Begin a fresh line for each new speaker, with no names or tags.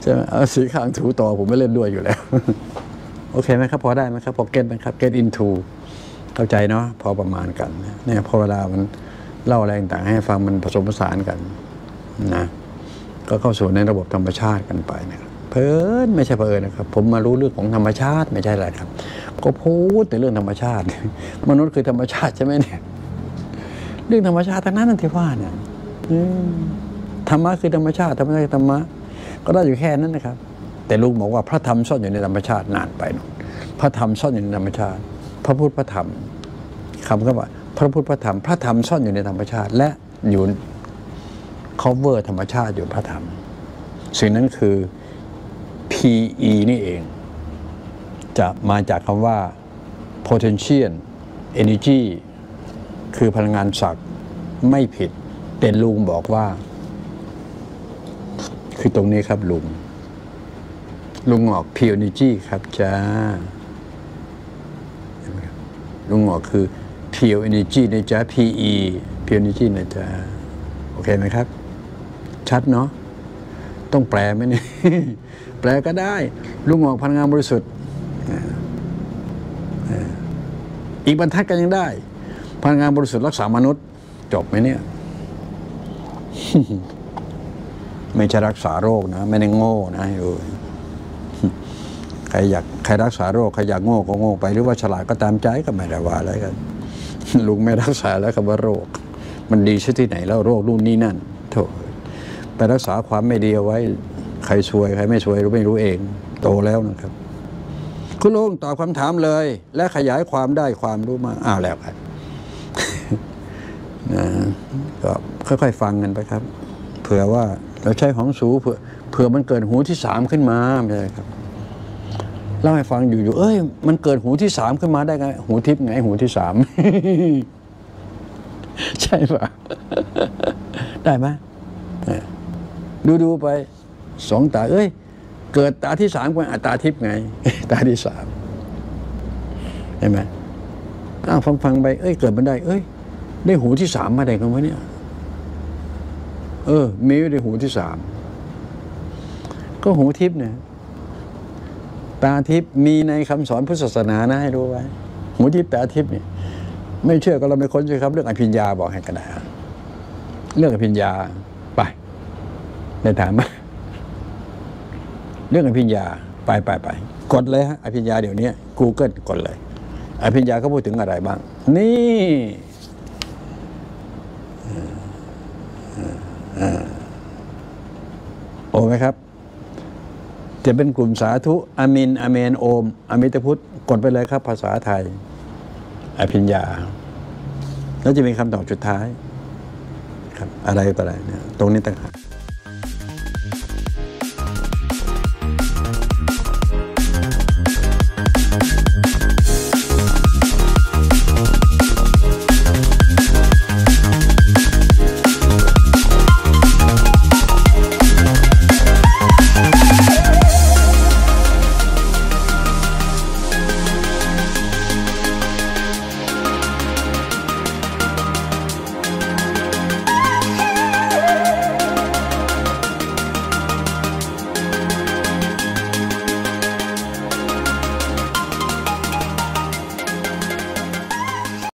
ใช่ไหมเอาสีข้างถูต่อผมไม่เล่นด้วยอยู่แล้ว โอเคไหมครับ พอได้ไหมครับ พอเก็ตไหมครับ get into เข้าใจเนาะพอประมาณกันเนี่ยพอเวลามันเล่าอะไรต่างๆให้ฟังมันผสมผสานกันนะก็เข้าสู่ในระบบธรรมชาติกันไปนะครับเพลินไม่ใช่เพลินนะครับ ผมมารู้เรื่องของธรรมชาติไม่ใช่อะไรครับ ก็พูดแต่เรื่องธรรมชาติ มนุษย์คือธรรมชาติใช่ไหมเนี่ยเรื่องธรรมชาติทั้งนั้นอันที่ว่าเนี่ยธรรมะคือธรรมชาติธรรมชาติคือธรรมะ ก็ได้อยู่แค่นั้นนะครับ แต่ลุงบอกว่าพระธรรมซ่อนอยู่ในธรรมชาตินานไปหน่อยพระธรรมซ่อนอยู่ในธรรมชาติ พระพุทธพระธรรมคำก็ว่า พระพุทธพระธรรม พระธรรมซ่อนอยู่ในธรรมชาติ และอยู่ cover ธรรมชาติอยู่พระธรรมสิ่งนั้นคือ PE นี่เอง จะมาจากคำว่า potential energy คือพลังงานศักดิ์ไม่ผิด แต่ลุงบอกว่า คือตรงนี้ครับลุง ลุงออก p u r e energy ครับ จ้าเห็นไหมครับลุงออกคือ pure energy นะจ๊ะ PE pure energy นะจ๊ะโอเคไหมครับ ชัดเนาะต้องแปลไหมเนี่ยแปลก็ได้ ลุงออกพลังงานบริสุทธิ์อีกบรรทัดกันยังได้ พลังงานบริสุทธิ์รักษามนุษย์ จบไหมเนี่ย ไม่ใช่รักษาโรคนะ ไม่ได้โง่นะโอ้ยใครอยากใครรักษาโรคใครอยากโง่ก็โง่ไปหรือว่าฉลาดก็ตามใจก็ไม่ได้ว่าอะไรกันลุงไม่รักษาแล้วคำว่าโรค มันดีชที่ไหนแล้วโรครุ่นนี้นั่นโถไปรักษาความไม่ดีเอาไว้ ใครช่วยใครไม่ช่วยรู้ไม่รู้เอง โตแล้วนะครับ คุณลุงตอบคำถามเลย และขยายความได้ความรู้มาอ้าวแล้วครับนะก็ค่อยๆฟังกันไปครับ เผื่อว่า เราใช้ของสูเผื่อเผื่อมันเกิดหูที่สามขึ้นมาไม่ใช่ครับเล่าให้ฟังอยู่ๆเอ้ย มันเกิดหูที่สามขึ้นมาได้ไง หูทิพย์ไง หูที่สามใช่ปะได้ไหมดูดูๆไปสองตา เอ้ย เกิดตาที่สามก็อะตาทิพย์ไง ตาที่สามเห็นไหมอ้าวฟังฟังๆไป เอ้ย เกิดมันได้ เอ้ย ได้หูที่สามมาได้กันวะเนี่ย เออ มีได้หูที่สามก็หูทิพย์เนี่ยตาทิพย์มีในคำสอนพุทธศาสนานะให้รู้ไว้ หูทิพย์ตาทิพย์เนี่ยไม่เชื่อก็เราไม่ค้นใช่ครับ เรื่องอภิญญาบอกให้กันนะเรื่องอภิญญาไปได้ถามไหมเรื่องอภิญญาไปไปไปกดเลยฮะอภิญญาเดี๋ยวนี้ Google กดเลย อภิญญาเขาพูดถึงอะไรบ้าง นี่ โอไหมครับ จะเป็นกลุ่มสาธุอามินอเมนโอม อมิตพุทธกดไปเลยครับ ภาษาไทย อภิญญา แล้วจะมีคำตอบสุดท้าย ครับอะไรต่ออะไรเนี่ยตรงนี้ต่างหาก